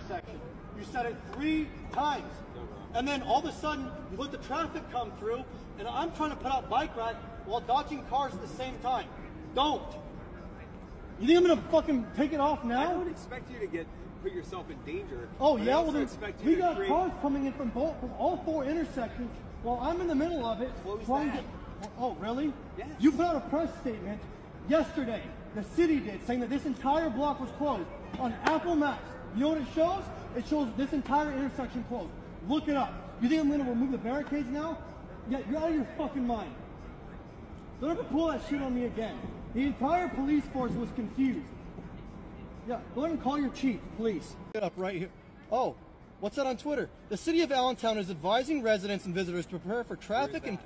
intersection. You said it three times. And then all of a sudden, you let the traffic come through, and I'm trying to put out bike rack while dodging cars at the same time. Don't. You think I'm gonna fucking take it off now? I don't expect you to get put yourself in danger. Oh yeah, well then expect you we got create- cars coming in from both from all four intersections while I'm in the middle of it. Close trying that. to- oh really? Yes. You put out a press statement yesterday. The city did saying that this entire block was closed on Apple Maps. You know what it shows? It shows this entire intersection closed. Look it up. You think I'm gonna remove the barricades now? Yeah, you're out of your fucking mind. Don't ever pull that shit on me again. The entire police force was confused. Yeah, go ahead and call your chief, please. Get up right here. Oh, what's that on Twitter? The city of Allentown is advising residents and visitors to prepare for traffic and.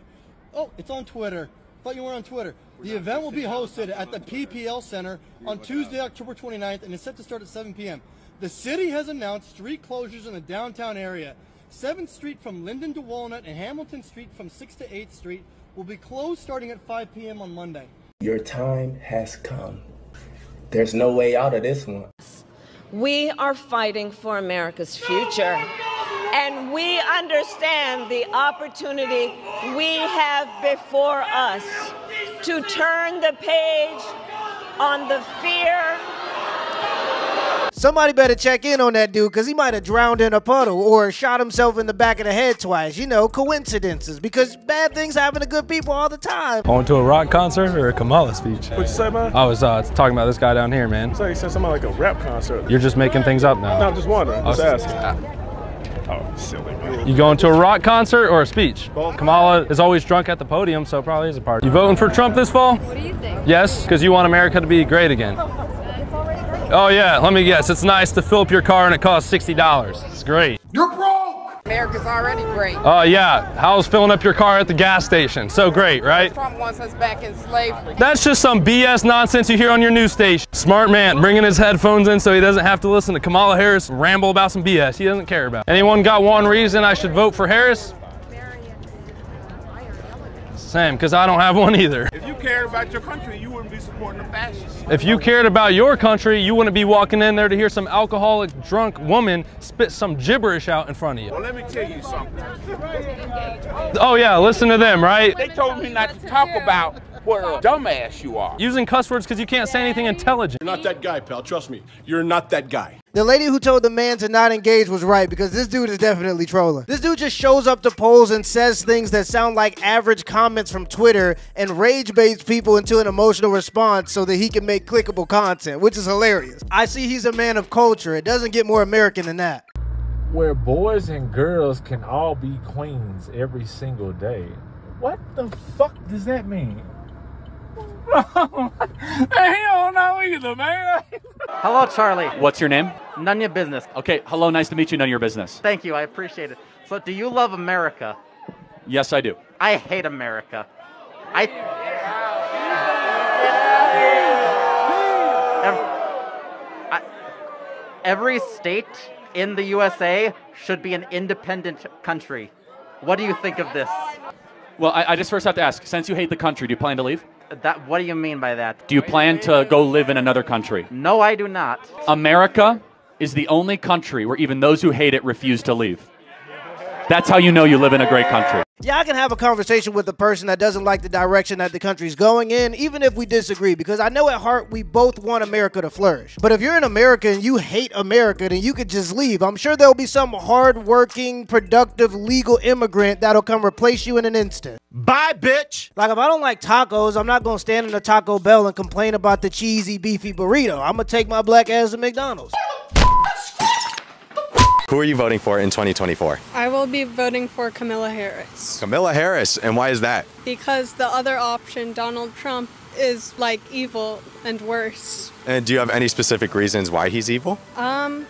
Oh, it's on Twitter. Thought you were on Twitter. The event will be hosted at the PPL Center on Tuesday, October 29th, and is set to start at 7 p.m. The city has announced street closures in the downtown area. 7th Street from Linden to Walnut and Hamilton Street from 6th to 8th Street will be closed starting at 5 p.m. on Monday. Your time has come. There's no way out of this one. We are fighting for America's future. And we understand the opportunity we have before us to turn the page on the fear Somebody better check in on that dude because he might have drowned in a puddle or shot himself in the back of the head twice. You know, coincidences because bad things happen to good people all the time. I went to a rock concert or a Kamala speech. What'd you say, man? I was uh, talking about this guy down here, man. So you said something like a rap concert. You're just making things up now. No, I'm just wondering. I was- Just asking. Oh, silly man. You going to a rock concert or a speech? Kamala is always drunk at the podium, so probably is a part. You voting for Trump this fall? What do you think? Yes, because you want America to be great again. Oh yeah, let me guess. It's nice to fill up your car and it costs sixty dollars. It's great. America's already great. Oh yeah, how's filling up your car at the gas station? So great, right? Trump wants us back in slavery. That's just some BS nonsense you hear on your news station. Smart man, bringing his headphones in so he doesn't have to listen to Kamala Harris ramble about some BS he doesn't care about. Anyone got one reason I should vote for Harris? Same, because I don't have one either. If you cared about your country, you wouldn't be supporting the fascists. If you cared about your country, you wouldn't be walking in there to hear some alcoholic drunk woman spit some gibberish out in front of you. Well, let me tell you something. Oh yeah, listen to them, right? They told me not to talk about what a dumbass you are. Using cuss words because you can't say anything intelligent. You're not that guy, pal. Trust me. You're not that guy. The lady who told the man to not engage was right because this dude is definitely trolling. This dude just shows up to polls and says things that sound like average comments from Twitter and rage baits people into an emotional response so that he can make clickable content, which is hilarious. I see he's a man of culture. It doesn't get more American than that. where boys and girls can all be queens every single day. What the fuck does that mean? I don't either, man. Hello, Charlie. What's your name? None of your business. Okay, hello, nice to meet you. None of your business. Thank you, I appreciate it. So, do you love America? Yes, I do. I hate America. I. Ev- I- Every state in the USA should be an independent country. What do you think of this? Well, I, I just first have to ask since you hate the country, do you plan to leave? That. What do you mean by that? Do you plan to go live in another country? No, I do not. America is the only country where even those who hate it refuse to leave. That's how you know you live in a great country. Yeah, I can have a conversation with a person that doesn't like the direction that the country's going in, even if we disagree, because I know at heart we both want America to flourish. But if you're in America and you hate America, then you could just leave. I'm sure there'll be some hardworking, productive, legal immigrant that'll come replace you in an instant. Bye, bitch! Like, if I don't like tacos, I'm not gonna stand in a Taco Bell and complain about the cheesy, beefy burrito. I'm gonna take my black ass to McDonald's. Who are you voting for in 2024? I will be voting for Camilla Harris Camilla Harris. And why is that? because the other option, Donald Trump, is like evil and worse. And do you have any specific reasons why he's evil? Um,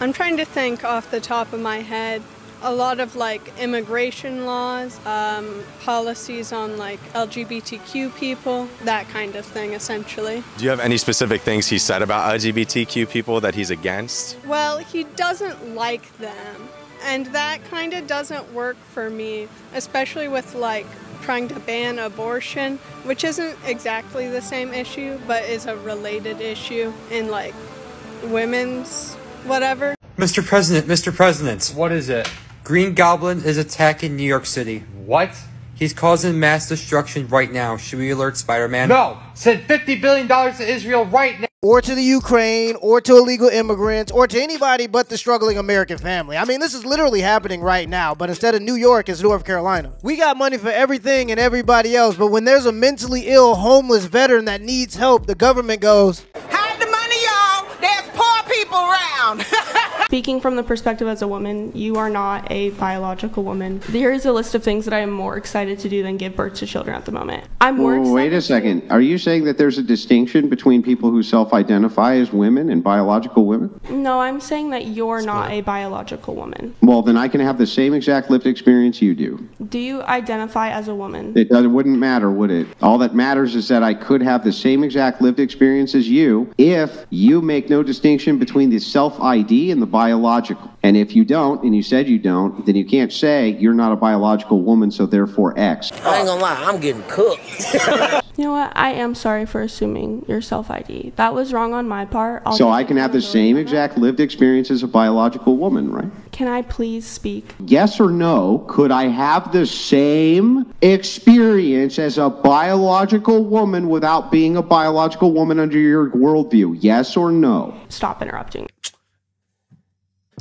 I'm trying to think off the top of my head. A lot of like immigration laws, um, policies on like LGBTQ people, that kind of thing, essentially. Do you have any specific things he said about LGBTQ people that he's against? Well, he doesn't like them. And that kind of doesn't work for me, especially with like trying to ban abortion, which isn't exactly the same issue, but is a related issue in like women's whatever. Mr. President, Mr. President. What is it? Green Goblin is attacking New York City. What? He's causing mass destruction right now. Should we alert Spider-Man? No. Send $50 billion to Israel right now. or to the Ukraine, or to illegal immigrants, or to anybody but the struggling American family. I mean, this is literally happening right now, but instead of New York, it's North Carolina. We got money for everything and everybody else, but when there's a mentally ill, homeless veteran that needs help, the government goes, Hide the money, y'all. There's poor people around. Speaking from the perspective as a woman, you are not a biological woman. There is a list of things that I am more excited to do than give birth to children at the moment. I'm more Well, wait a second. Are you saying that there's a distinction between people who self-identify as women and biological women? No, I'm saying that you're not a biological woman. Well, then I can have the same exact lived experience you do. Do you identify as a woman? It, it wouldn't matter, would it? All that matters is that I could have the same exact lived experience as you if you make no distinction between the self ID and the biological. And if you don't, and you said you don't, then you can't say you're not a biological woman, so therefore X. I ain't gonna lie, I'm getting cooked. You know what? I am sorry for assuming your self ID. That was wrong on my part. I'll So I can have the same exact lived experience as a biological woman, right? Can I please speak? Yes or no, could I have the same experience as a biological woman without being a biological woman under your worldview? Yes or no? Stop interrupting.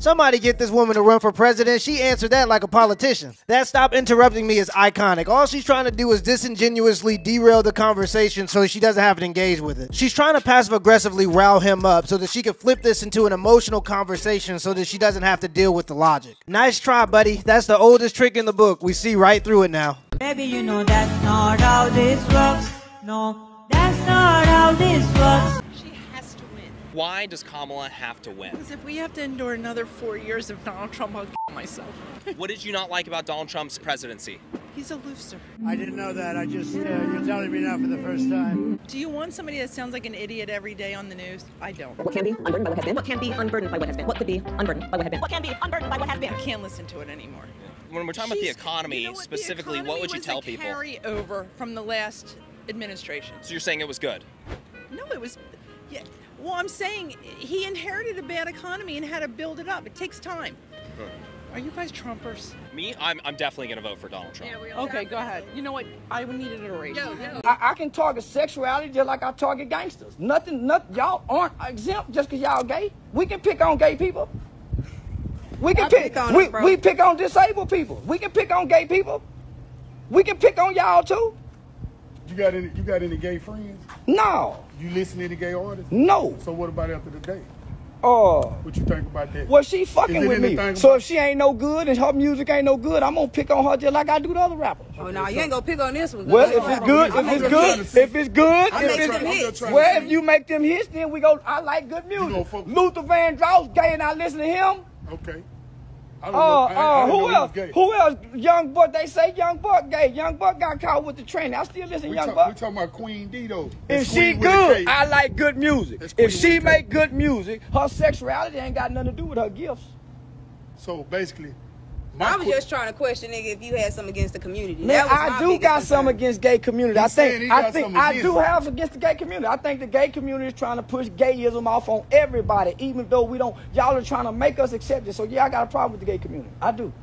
Somebody get this woman to run for president. She answered that like a politician. That stop interrupting me is iconic. All she's trying to do is disingenuously derail the conversation so she doesn't have to engage with it. She's trying to passive aggressively rile him up so that she can flip this into an emotional conversation so that she doesn't have to deal with the logic. Nice try, buddy. That's the oldest trick in the book. We see right through it now. Baby, you know that's not how this works. No, that's not how this works. Why does Kamala have to win? Because if we have to endure another four years of Donald Trump, I'll kill myself. what did you not like about Donald Trump's presidency? He's a loser. I didn't know that. I just, uh, you're telling me now for the first time. Do you want somebody that sounds like an idiot every day on the news? I don't. What can be unburdened by what has been? What can be unburdened by what has been? What could be unburdened by what has been? What can be unburdened by what has been? I can't listen to it anymore. When we're talking about the economy you know what? The specifically, what would you was tell a people? Carry over from the last administration. So you're saying it was good? No, it was. Yeah. Well, I'm saying he inherited a bad economy and had to build it up. It takes time. Are you guys Trumpers? Me, I'm, I'm definitely going to vote for Donald Trump. Okay, go ahead. You know what? I needed a raise. I, I can target sexuality just like I target gangsters. Nothing, nothing. Y'all aren't exempt just because y'all gay. We can pick on gay people. We can I pick. pick on we, us, bro. we pick on disabled people. We can pick on gay people. We can pick on y'all too. You got any? You got any gay friends? No. You listen to any gay artists? No. So what about after the day? Oh. Uh, what you think about that? Well, she fucking with me. So if she ain't no good and her music ain't no good, I'm gonna pick on her just like I do the other rappers. Oh no, you ain't gonna pick on this one. Well, if it's good, if it's good, if it's good, if make it's them hits. well, if you make them hits, then we go. I like good music. Luther Vandross gay, and I listen to him. Okay. Uh, know. I- I uh, who else? gay. Who else? Young Buck. They say Young Buck gay. Young Buck got caught with the train. I still listen to Young talk, Buck. we talking about Queen D though. If she Queen with a good, I like good music. If she make good music, her sexuality ain't got nothing to do with her gifts. So basically, I was just trying to question nigga if you had some against the community. Man, That was I do got concern. something against gay community. I think I think I do it. have against the gay community. I think the gay community is trying to push gayism off on everybody, even though we don't. Y'all are trying to make us accept it. So yeah, I got a problem with the gay community. I do.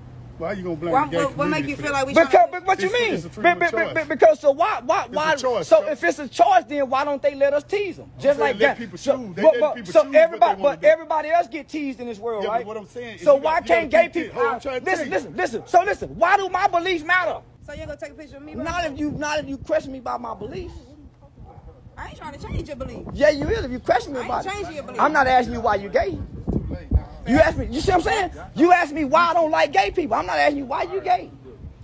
Why you gonna blame Why- the gay what- what make you feel like we Because, but what you mean? It's a freedom Be- be- be- because so why why It's a why choice, so Chuck. if it's a choice then why don't they let us tease them just saying like let that people so. They but- let but- people so choose what everybody wanna but do. everybody else get teased in this world Yeah, but right what I'm saying so why got- can't gay people Hold on, I'm trying to listen listen listen so listen why do my beliefs matter So you ain't gonna take a picture of me? not if you not if you question me about my beliefs I ain't trying to change your belief. yeah you is if you question me I ain't about changing your it belief. I'm not asking you why you're gay you ask me you see what I'm saying? You ask me why I don't like gay people. I'm not asking you why you gay.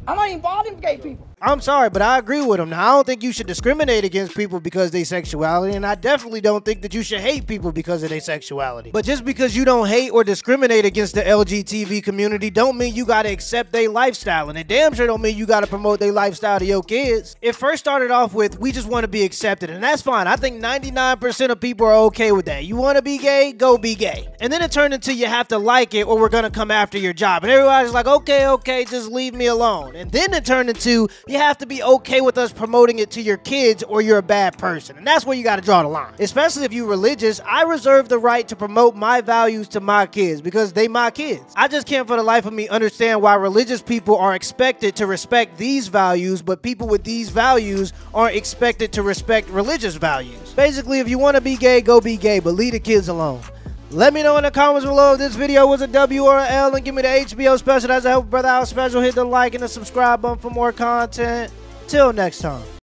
I'm not even bothering gay people I'm sorry, but I agree with him. Now, I don't think you should discriminate against people because they sexuality, and I definitely don't think that you should hate people because of their sexuality. But just because you don't hate or discriminate against the LGBT community, don't mean you gotta accept their lifestyle, and it damn sure don't mean you gotta promote their lifestyle to your kids. It first started off with we just want to be accepted, and that's fine. I think 99% of people are okay with that. You want to be gay, go be gay. And then it turned into you have to like it, or we're gonna come after your job, and everybody's like, okay, okay, just leave me alone. And then it turned into you have to be okay with us promoting it to your kids or you're a bad person. And that's where you got to draw the line. Especially if you're religious, I reserve the right to promote my values to my kids because they my kids. I just can't for the life of me understand why religious people are expected to respect these values, but people with these values aren't expected to respect religious values. Basically, if you want to be gay, go be gay, but leave the kids alone. Let me know in the comments below if this video was a W or an L and give me the HBO special. That's a help brother out special. Hit the like and the subscribe button for more content. Till next time.